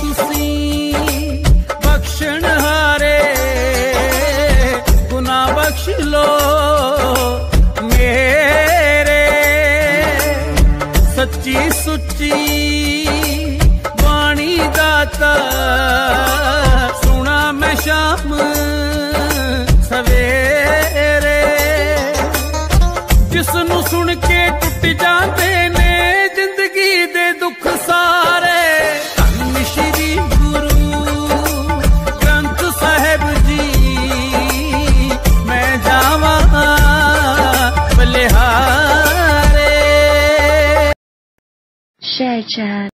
ਤੁਸੀਂ ਬਖਸ਼ਣ ਹਾਰੇ ਬਖਸ਼ ਲੋ ਮੇਰੇ। ਸੱਚੀ ਸੁੱਚੀ ਬਾਣੀ ਦਾਤਾ, ਸੁਣਾ ਮੈਂ ਸ਼ਾਮ ਸਵੇਰੇ। ਜਿਸ ਸੁਣ ਕੇ ਟੁੱਟ ਜਾਂਦੇ share chat